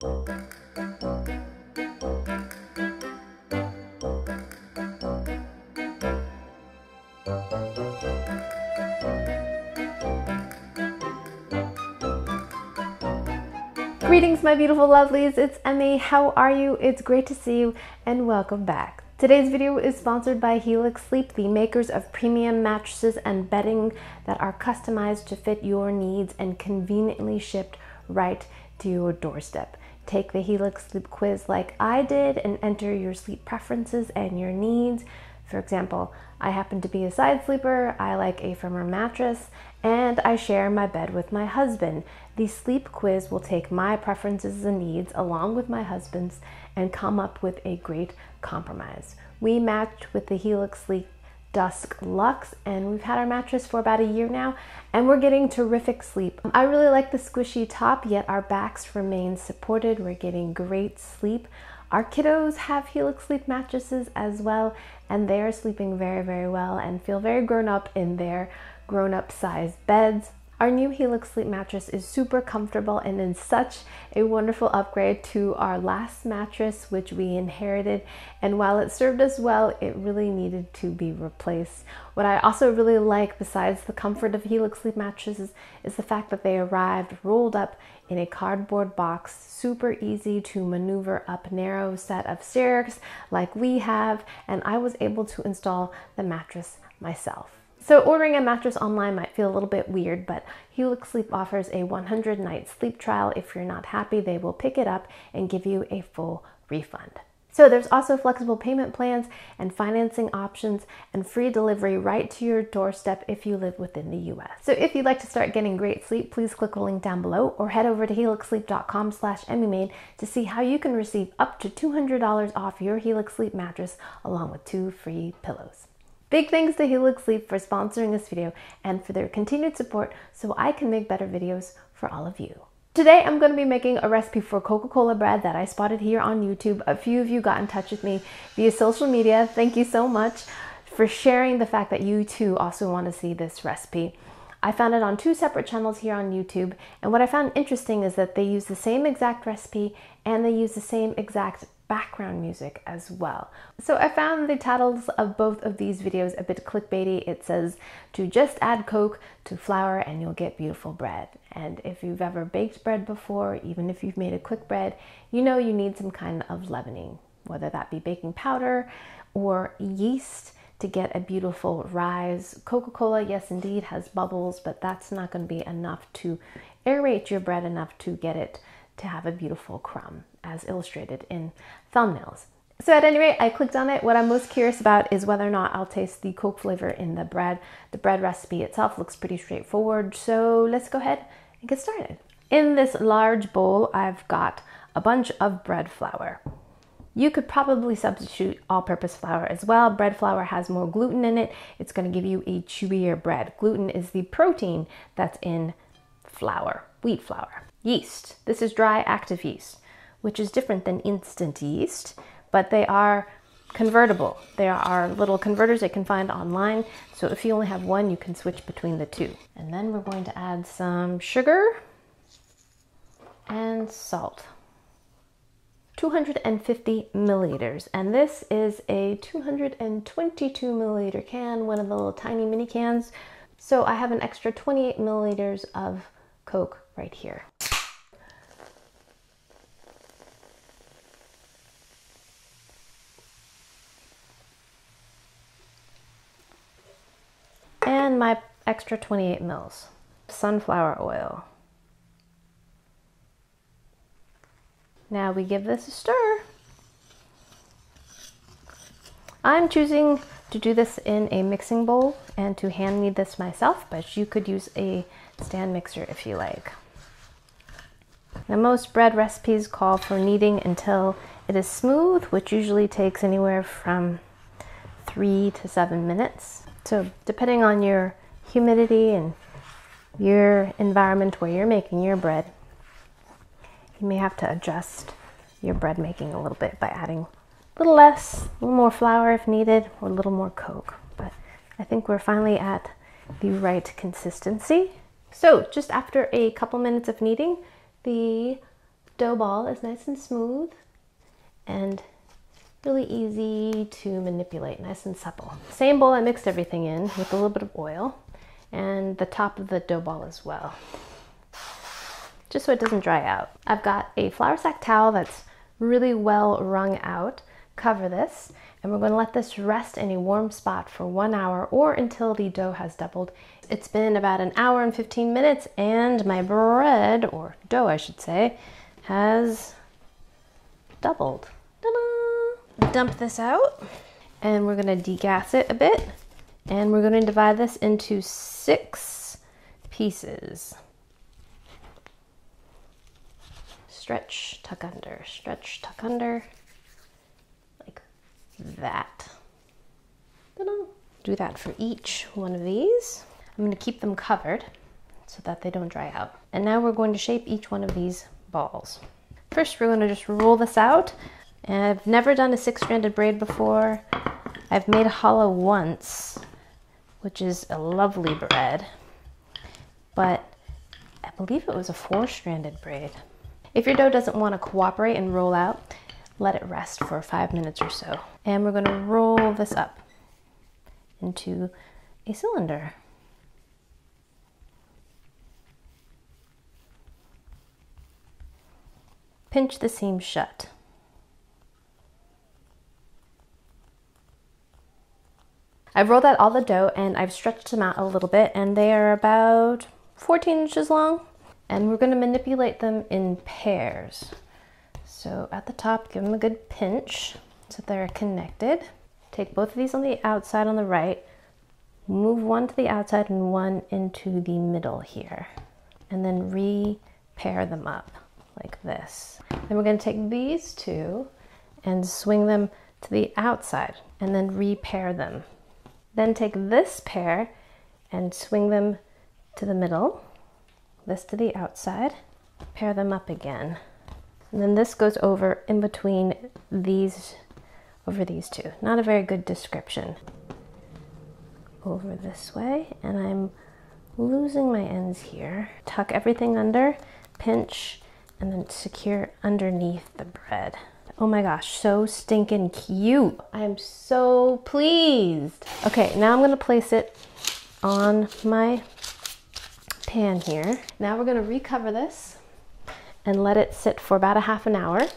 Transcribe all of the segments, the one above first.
Greetings, my beautiful lovelies. It's Emmy. How are you? It's great to see you and welcome back. Today's video is sponsored by Helix Sleep, the makers of premium mattresses and bedding that are customized to fit your needs and conveniently shipped right to your doorstep. Take the Helix Sleep quiz like I did and enter your sleep preferences and your needs. For example, I happen to be a side sleeper, I like a firmer mattress, and I share my bed with my husband. The sleep quiz will take my preferences and needs along with my husband's and come up with a great compromise. We matched with the Helix Sleep Dusk Luxe, and we've had our mattress for about a year now and we're getting terrific sleep. I really like the squishy top yet our backs remain supported. We're getting great sleep. Our kiddos have Helix Sleep mattresses as well and they're sleeping very very well and feel very grown up in their grown up size beds. Our new Helix Sleep mattress is super comfortable and in such a wonderful upgrade to our last mattress, which we inherited. And while it served us well, it really needed to be replaced. What I also really like, besides the comfort of Helix Sleep mattresses, is the fact that they arrived rolled up in a cardboard box, super easy to maneuver up narrow set of stairs like we have, and I was able to install the mattress myself. So ordering a mattress online might feel a little bit weird, but Helix Sleep offers a 100 night sleep trial. If you're not happy, they will pick it up and give you a full refund. So there's also flexible payment plans and financing options and free delivery right to your doorstep if you live within the US. So if you'd like to start getting great sleep, please click the link down below or head over to helixsleep.com slash emmymade to see how you can receive up to $200 off your Helix Sleep mattress along with two free pillows. Big thanks to Helix Sleep for sponsoring this video and for their continued support so I can make better videos for all of you. Today I'm going to be making a recipe for Coca-Cola bread that I spotted here on YouTube. A few of you got in touch with me via social media. Thank you so much for sharing the fact that you too also want to see this recipe. I found it on two separate channels here on YouTube and what I found interesting is that they use the same exact recipe and they use the same exact background music as well. So I found the titles of both of these videos a bit clickbaity. It says to just add Coke to flour and you'll get beautiful bread. And if you've ever baked bread before, even if you've made a quick bread, you know you need some kind of leavening, whether that be baking powder or yeast to get a beautiful rise. Coca-Cola, yes indeed, has bubbles, but that's not going to be enough to aerate your bread enough to get it to have a beautiful crumb as illustrated in thumbnails. So at any rate, I clicked on it. What I'm most curious about is whether or not I'll taste the Coke flavor in the bread. The bread recipe itself looks pretty straightforward, so let's go ahead and get started. In this large bowl, I've got a bunch of bread flour. You could probably substitute all-purpose flour as well. Bread flour has more gluten in it. It's gonna give you a chewier bread. Gluten is the protein that's in flour, wheat flour. Yeast. This is dry active yeast which is different than instant yeast, but they are convertible. There are little converters you can find online. So if you only have one, you can switch between the two. And then we're going to add some sugar and salt. 250 milliliters. And this is a 222 milliliter can, one of the little tiny mini cans. So I have an extra 28 milliliters of Coke right here. My extra 28 mils. Sunflower oil. Now we give this a stir. I'm choosing to do this in a mixing bowl and to hand knead this myself, but you could use a stand mixer if you like. Now most bread recipes call for kneading until it is smooth, which usually takes anywhere from three to seven minutes. So depending on your humidity and your environment where you're making your bread, you may have to adjust your bread making a little bit by adding a little less, a little more flour if needed, or a little more Coke. But I think we're finally at the right consistency. So just after a couple minutes of kneading, the dough ball is nice and smooth and really easy to manipulate, nice and supple. Same bowl I mixed everything in with a little bit of oil and the top of the dough ball as well, just so it doesn't dry out. I've got a flour sack towel that's really well wrung out. Cover this and we're going to let this rest in a warm spot for one hour or until the dough has doubled. It's been about an hour and 15 minutes and my bread, or dough I should say, has doubled. Dump this out and we're going to degas it a bit and we're going to divide this into six pieces. Stretch, tuck under, stretch, tuck under, like that. Do that for each one of these. I'm going to keep them covered so that they don't dry out. And now we're going to shape each one of these balls. First, we're going to just roll this out. And I've never done a six-stranded braid before. I've made a challah once, which is a lovely braid, but I believe it was a four-stranded braid. If your dough doesn't want to cooperate and roll out, let it rest for five minutes or so. And we're going to roll this up into a cylinder. Pinch the seam shut. I've rolled out all the dough and I've stretched them out a little bit and they are about 14 inches long. And we're gonna manipulate them in pairs. So at the top, give them a good pinch so they're connected. Take both of these on the outside on the right, move one to the outside and one into the middle here. And then re-pair them up like this. Then we're gonna take these two and swing them to the outside and then repair them. Then take this pair and swing them to the middle, this to the outside, pair them up again. And then this goes over in between these, over these two. Not a very good description. Over this way, and I'm losing my ends here. Tuck everything under, pinch, and then secure underneath the bread. Oh my gosh, so stinking cute. I am so pleased. Okay, now I'm gonna place it on my pan here. Now we're gonna recover this and let it sit for about a half an hour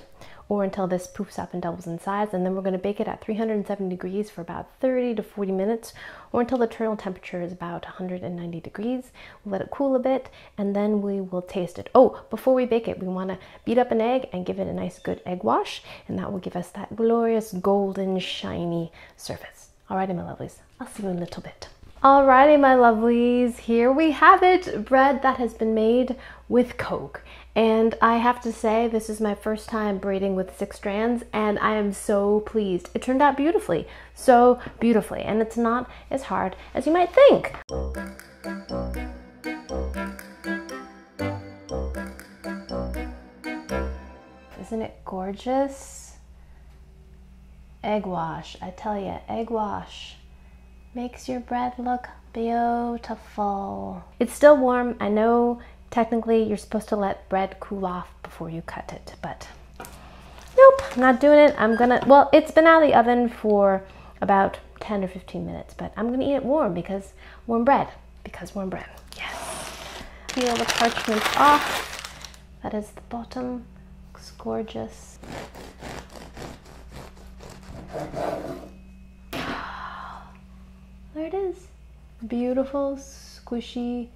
or until this poofs up and doubles in size. And then we're gonna bake it at 370 degrees for about 30 to 40 minutes or until the internal temperature is about 190 degrees. We'll let it cool a bit and then we will taste it. Oh, before we bake it, we wanna beat up an egg and give it a nice good egg wash and that will give us that glorious golden shiny surface. Alrighty, my lovelies, I'll see you in a little bit. Alrighty, my lovelies, here we have it, bread that has been made with Coke. And I have to say, this is my first time braiding with six strands, and I am so pleased. It turned out beautifully, so beautifully, and it's not as hard as you might think. Isn't it gorgeous? Egg wash, I tell you, egg wash makes your bread look beautiful. It's still warm. I know technically you're supposed to let bread cool off before you cut it, but nope, not doing it. I'm gonna, well, it's been out of the oven for about 10 or 15 minutes, but I'm gonna eat it warm because warm bread, because warm bread, yes. Peel the parchment off. That is the bottom, looks gorgeous. There it is. Beautiful, squishy.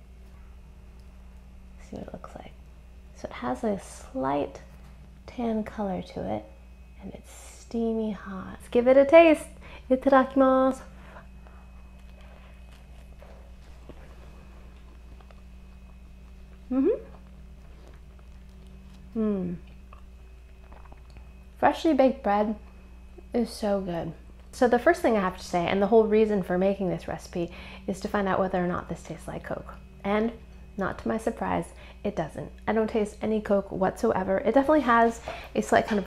What it looks like. So it has a slight tan color to it and it's steamy hot. Let's give it a taste. Itadakimasu. Mm-hmm. Mmm. Freshly baked bread is so good. So the first thing I have to say, and the whole reason for making this recipe, is to find out whether or not this tastes like Coke. And not to my surprise, it doesn't. I don't taste any Coke whatsoever. It definitely has a slight kind of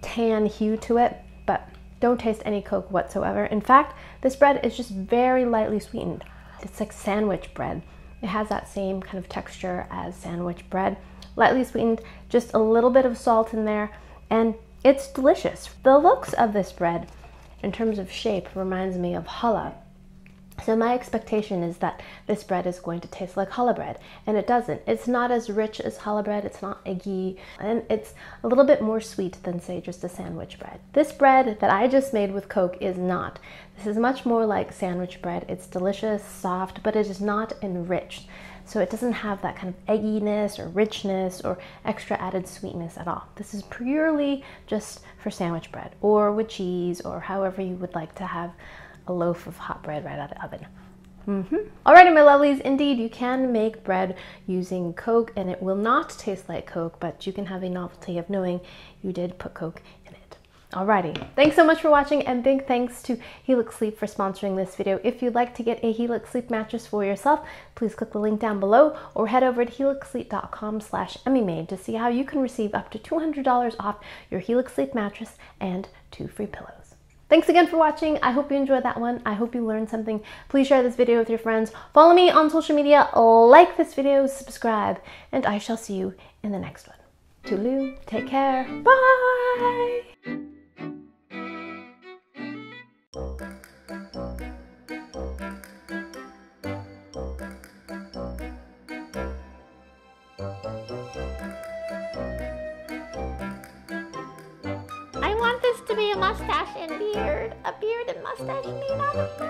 tan hue to it, but don't taste any Coke whatsoever. In fact, this bread is just very lightly sweetened. It's like sandwich bread. It has that same kind of texture as sandwich bread, lightly sweetened, just a little bit of salt in there, and it's delicious. The looks of this bread, in terms of shape, reminds me of challah. So my expectation is that this bread is going to taste like challah bread, and it doesn't. It's not as rich as challah bread, it's not eggy, and it's a little bit more sweet than say just a sandwich bread. This bread that I just made with Coke is not. This is much more like sandwich bread. It's delicious, soft, but it is not enriched. So it doesn't have that kind of egginess or richness or extra added sweetness at all. This is purely just for sandwich bread or with cheese or however you would like to have a loaf of hot bread right out of the oven. Mm-hmm. Alrighty, my lovelies, indeed, you can make bread using Coke and it will not taste like Coke, but you can have a novelty of knowing you did put Coke in it. Alrighty, thanks so much for watching and big thanks to Helix Sleep for sponsoring this video. If you'd like to get a Helix Sleep mattress for yourself, please click the link down below or head over to helixsleep.com slash emmymade to see how you can receive up to $200 off your Helix Sleep mattress and two free pillows. Thanks again for watching. I hope you enjoyed that one. I hope you learned something. Please share this video with your friends. Follow me on social media, like this video, subscribe, and I shall see you in the next one. Toodaloo, take care, bye! Want this to be a mustache and